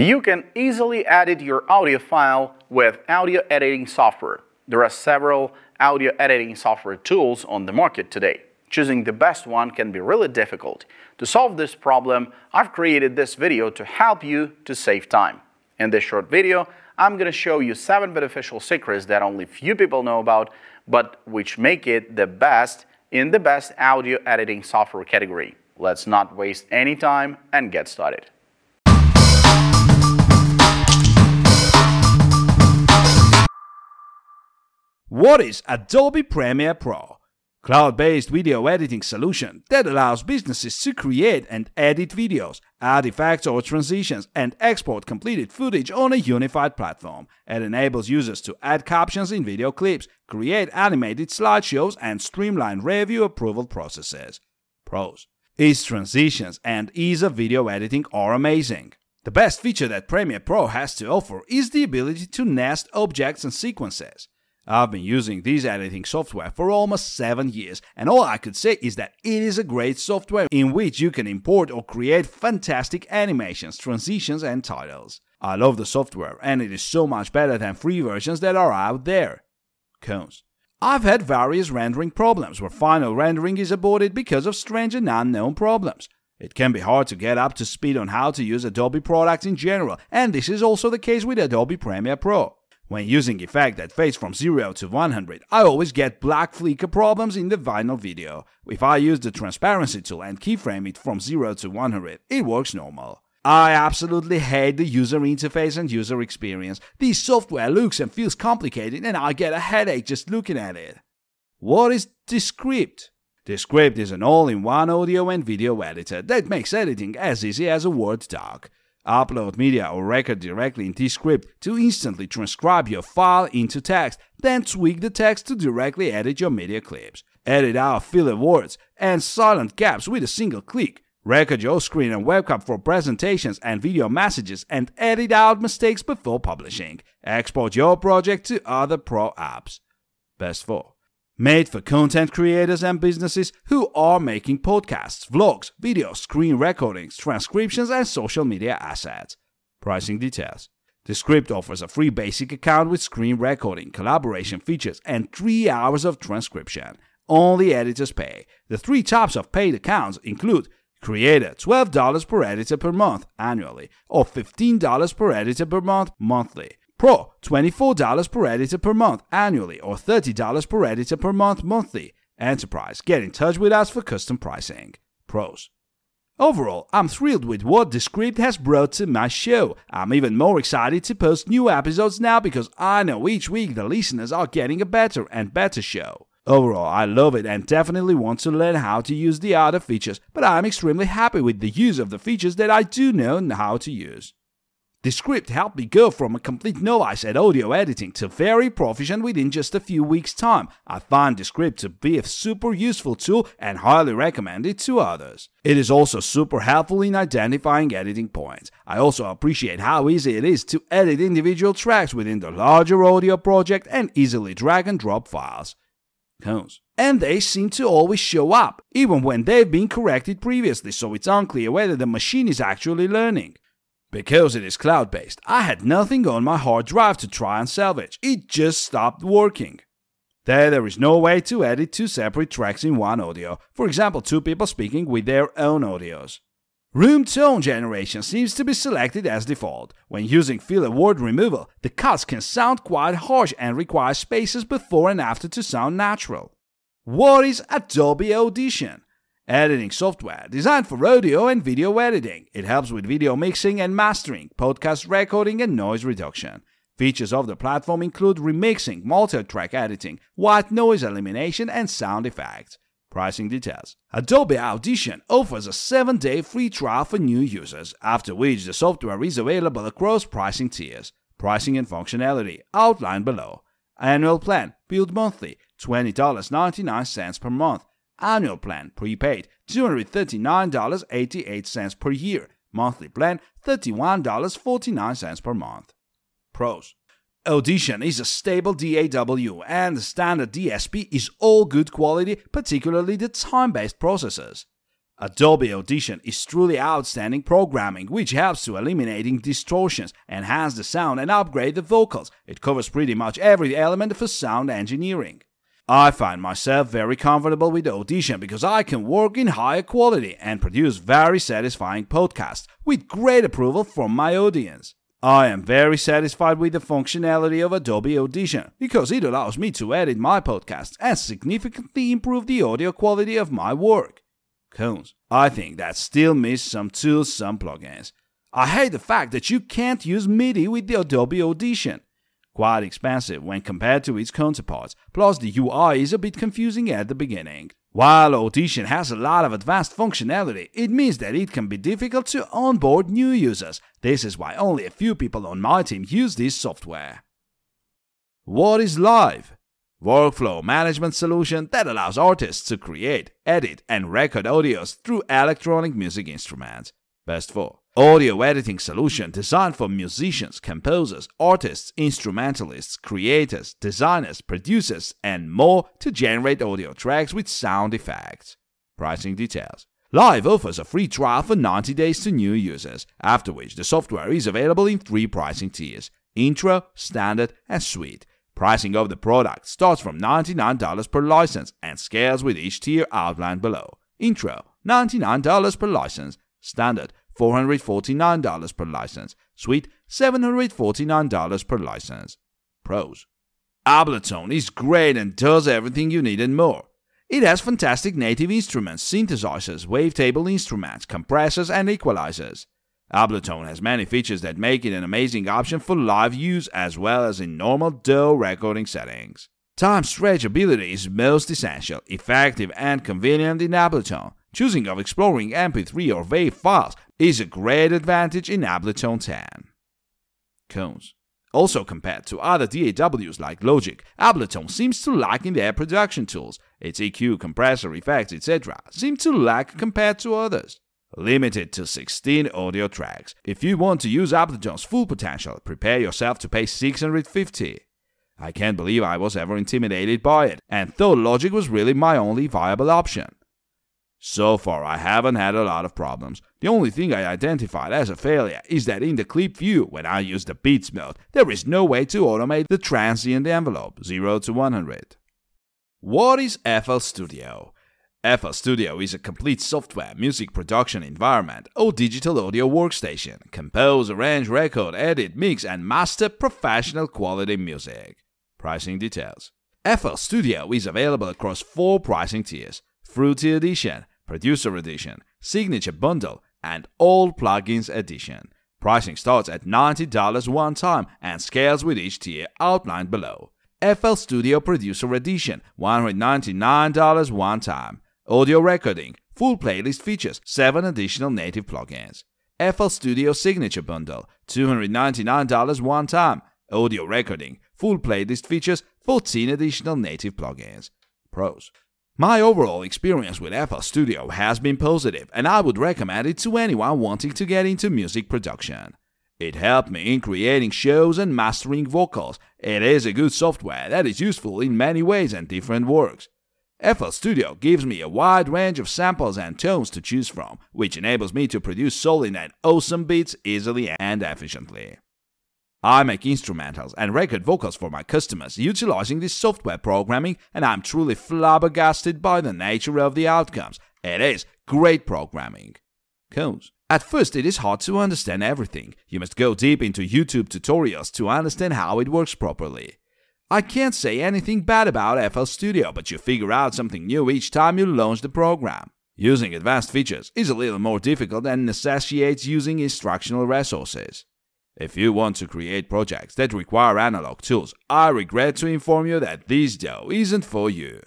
You can easily edit your audio file with audio editing software. There are several audio editing software tools on the market today. Choosing the best one can be really difficult. To solve this problem, I've created this video to help you to save time. In this short video, I'm going to show you 7 beneficial secrets that only few people know about, but which make it the best in the best audio editing software category. Let's not waste any time and get started. What is Adobe Premiere Pro? Cloud-based video editing solution that allows businesses to create and edit videos, add effects or transitions, and export completed footage on a unified platform. It enables users to add captions in video clips, create animated slideshows, and streamline review approval processes. Pros Its transitions and ease of video editing are amazing. The best feature that Premiere Pro has to offer is the ability to nest objects and sequences. I've been using this editing software for almost 7 years, and all I could say is that it is a great software in which you can import or create fantastic animations, transitions, and titles. I love the software, and it is so much better than free versions that are out there. Cons. I've had various rendering problems where final rendering is aborted because of strange and unknown problems. It can be hard to get up to speed on how to use Adobe products in general, and this is also the case with Adobe Premiere Pro. When using effect that fades from 0 to 100, I always get black flicker problems in the vinyl video. If I use the transparency tool and keyframe it from 0 to 100, it works normal. I absolutely hate the user interface and user experience. This software looks and feels complicated and I get a headache just looking at it. What is Descript? Descript is an all-in-one audio and video editor that makes editing as easy as a Word doc. Upload media or record directly in Descript to instantly transcribe your file into text, then tweak the text to directly edit your media clips. Edit out filler words and silent gaps with a single click. Record your screen and webcam for presentations and video messages and edit out mistakes before publishing. Export your project to other pro apps. Best 4 made for content creators and businesses who are making podcasts, vlogs, videos, screen recordings, transcriptions, and social media assets. Pricing details. Descript offers a free basic account with screen recording, collaboration features, and 3 hours of transcription. Only editors pay. The three types of paid accounts include Creator $12 per editor per month annually, or $15 per editor per month monthly. Pro, $24 per editor per month annually or $30 per editor per month monthly. Enterprise, get in touch with us for custom pricing. Pros. Overall, I'm thrilled with what Descript has brought to my show. I'm even more excited to post new episodes now because I know each week the listeners are getting a better and better show. Overall, I love it and definitely want to learn how to use the other features, but I'm extremely happy with the use of the features that I do know how to use. Descript helped me go from a complete novice at audio editing to very proficient within just a few weeks' time. I find Descript to be a super useful tool and highly recommend it to others. It is also super helpful in identifying editing points. I also appreciate how easy it is to edit individual tracks within the larger audio project and easily drag and drop files. Cons. And they seem to always show up, even when they've been corrected previously, so it's unclear whether the machine is actually learning. Because it is cloud based, I had nothing on my hard drive to try and salvage. It just stopped working. There, there is no way to edit two separate tracks in one audio, for example, two people speaking with their own audios. Room tone generation seems to be selected as default. When using filler word removal, the cuts can sound quite harsh and require spaces before and after to sound natural. What is Adobe Audition? Editing software designed for audio and video editing. It helps with video mixing and mastering, podcast recording, and noise reduction. Features of the platform include remixing, multi-track editing, white noise elimination, and sound effects. Pricing details. Adobe Audition offers a 7-day free trial for new users, after which the software is available across pricing tiers. Pricing and functionality outlined below. Annual plan, billed monthly, $20.99 per month. Annual plan, prepaid, $239.88 per year. Monthly plan, $31.49 per month. Pros Audition is a stable DAW and the standard DSP is all good quality, particularly the time-based processors. Adobe Audition is truly outstanding programming which helps to eliminating distortions, enhance the sound and upgrade the vocals. It covers pretty much every element of sound engineering. I find myself very comfortable with Audition because I can work in higher quality and produce very satisfying podcasts with great approval from my audience. I am very satisfied with the functionality of Adobe Audition because it allows me to edit my podcasts and significantly improve the audio quality of my work. Cones, I think that still miss some tools, some plugins. I hate the fact that you can't use MIDI with the Adobe Audition. Quite expensive when compared to its counterparts, plus the UI is a bit confusing at the beginning. While Audition has a lot of advanced functionality, it means that it can be difficult to onboard new users. This is why only a few people on my team use this software. What is Live? workflow management solution that allows artists to create, edit, and record audios through electronic music instruments. Best 4. Audio editing solution designed for musicians, composers, artists, instrumentalists, creators, designers, producers, and more to generate audio tracks with sound effects. Pricing details. Live offers a free trial for 90 days to new users, after which the software is available in three pricing tiers Intro, Standard, and Suite Pricing of the product starts from $99 per license and scales with each tier outlined below. Intro $99 per license, Standard $449 per license, Suite $749 per license. Pros Ableton is great and does everything you need and more. It has fantastic native instruments, synthesizers, wavetable instruments, compressors, and equalizers. Ableton has many features that make it an amazing option for live use as well as in normal DAW recording settings. Time stretchability is most essential, effective, and convenient in Ableton. Choosing of exploring MP3 or WAV files is a great advantage in Ableton 10. Cones. Also compared to other DAWs like Logic, Ableton seems to lack in their production tools. Its EQ, compressor, effects, etc. seem to lack compared to others limited to 16 audio tracks. If you want to use Ableton's full potential, prepare yourself to pay 650. I can't believe I was ever intimidated by it and thought Logic was really my only viable option. So far, I haven't had a lot of problems. The only thing I identified as a failure is that in the clip view, when I use the beats mode, there is no way to automate the transient envelope 0 to 100. What is FL Studio? FL Studio is a complete software music production environment or digital audio workstation. Compose, arrange, record, edit, mix, and master professional quality music. Pricing details. FL Studio is available across four pricing tiers Fruity Edition, Producer Edition, Signature Bundle, and All Plugins Edition. Pricing starts at $90 one time and scales with each tier outlined below. FL Studio Producer Edition, $199 one time. Audio recording, full playlist features 7 additional native plugins. FL Studio Signature Bundle, $299 one time. Audio recording, full playlist features 14 additional native plugins. Pros. My overall experience with FL Studio has been positive, and I would recommend it to anyone wanting to get into music production. It helped me in creating shows and mastering vocals. It is a good software that is useful in many ways and different works. FL Studio gives me a wide range of samples and tones to choose from, which enables me to produce solid and awesome beats easily and efficiently. I make instrumentals and record vocals for my customers utilizing this software programming, and I'm truly flabbergasted by the nature of the outcomes. It is great programming. Cons. At first, it is hard to understand everything. You must go deep into YouTube tutorials to understand how it works properly. I can't say anything bad about FL Studio, but you figure out something new each time you launch the program. Using advanced features is a little more difficult and necessitates using instructional resources. If you want to create projects that require analog tools, I regret to inform you that this though isn't for you.